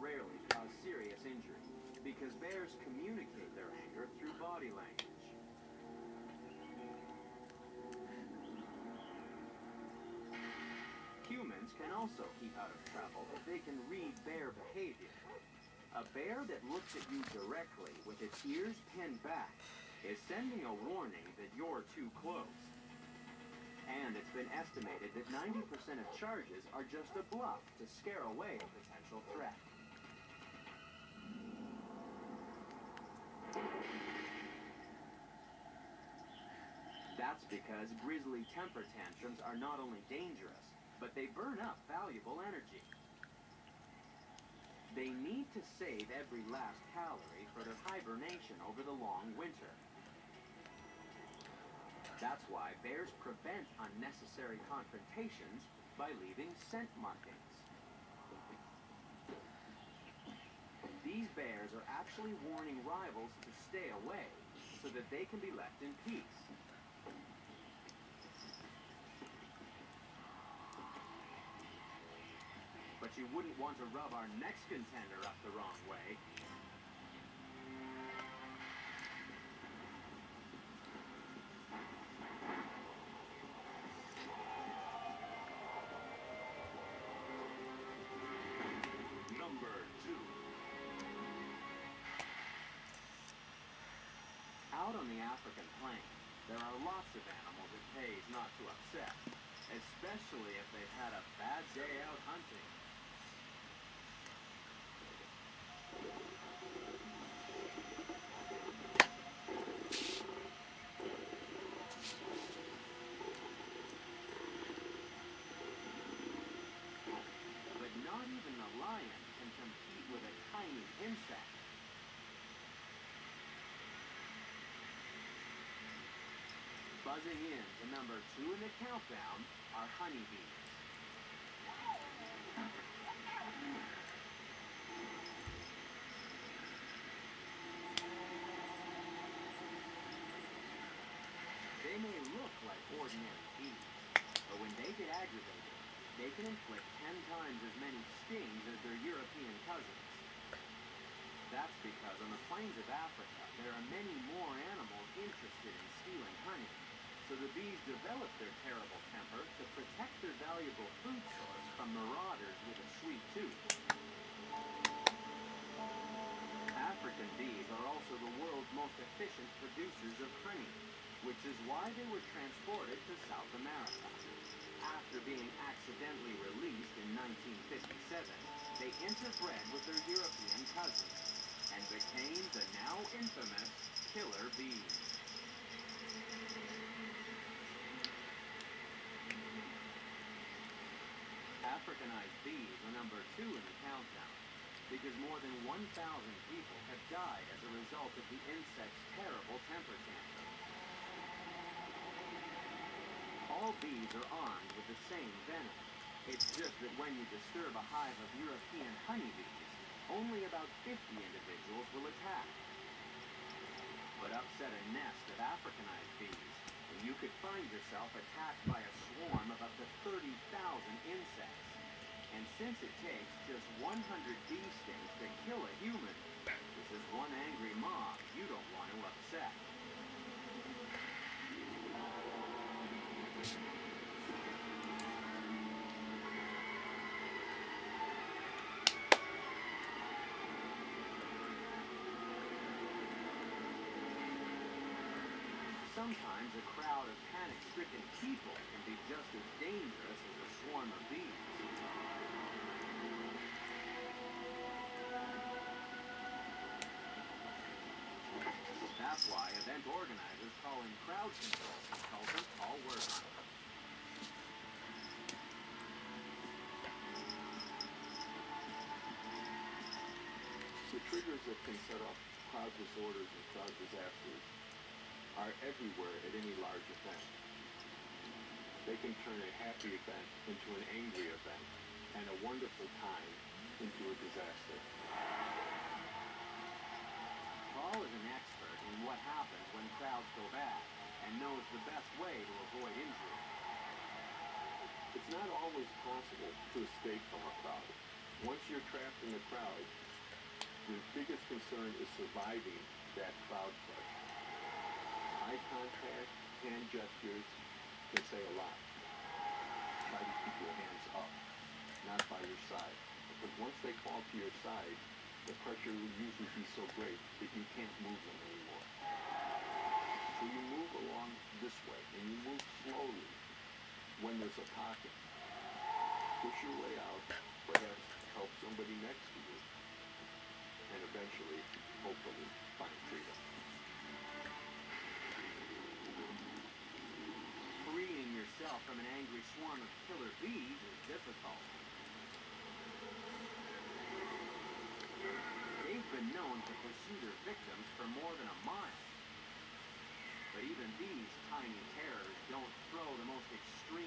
rarely cause serious injury because bears communicate their anger through body language. Humans can also keep out of trouble if they can read bear behavior. A bear that looks at you directly with its ears pinned back is sending a warning that you're too close. It's been estimated that 90% of charges are just a bluff to scare away a potential threat. That's because grizzly temper tantrums are not only dangerous, but they burn up valuable energy. They need to save every last calorie for their hibernation over the long winter. That's why bears prevent unnecessary confrontations by leaving scent markings. These bears are actually warning rivals to stay away so that they can be left in peace. But you wouldn't want to rub our next contender up the wrong way. African plain, there are lots of animals it pays not to upset, especially if they've had a bad day out hunting. But not even the lion can compete with a tiny insect. Buzzing in to number two in the countdown are honeybees. They may look like ordinary bees, but when they get aggravated, they can inflict ten times as many stings as their European cousins. That's because on the plains of Africa, there are many more animals interested in stealing honey. So the bees develop their terrible temper to protect their valuable food source from marauders with a sweet tooth. African bees are also the world's most efficient producers of honey, which is why they were transported to South America. After being accidentally released in 1957, they interbred with their European cousins and became the now infamous killer bees. Africanized bees are number two in the countdown because more than 1,000 people have died as a result of the insect's terrible temper tantrums. All bees are armed with the same venom. It's just that when you disturb a hive of European honeybees, only about 50 individuals will attack. But upset a nest of Africanized bees, and you could find yourself attacked by a swarm of up to 30,000 insects. And since it takes just 100 bee stings to kill a human, this is one angry mob you don't want to upset. Sometimes a crowd of panic-stricken people can be just as dangerous as a swarm of bees. That's why event organizers call in crowd control consultant Paul Wertheimer. The triggers that can set off crowd disorders and crowd disasters are everywhere at any large event. They can turn a happy event into an angry event and a wonderful time into a disaster. Paul is an expert in what happens when crowds go bad and knows the best way to avoid injury. It's not always possible to escape from a crowd. Once you're trapped in a crowd, your biggest concern is surviving that crowd crush. Eye contact, hand gestures can say a lot. Try to keep your hands up, not by your side. Because once they fall to your side, the pressure will usually be so great that you can't move them anymore. So you move along this way, and you move slowly when there's a pocket. Push your way out, perhaps help somebody next to you, and eventually, hopefully, find freedom. Yourself from an angry swarm of killer bees is difficult. They've been known to pursue their victims for more than a mile. But even these tiny terrors don't throw the most extreme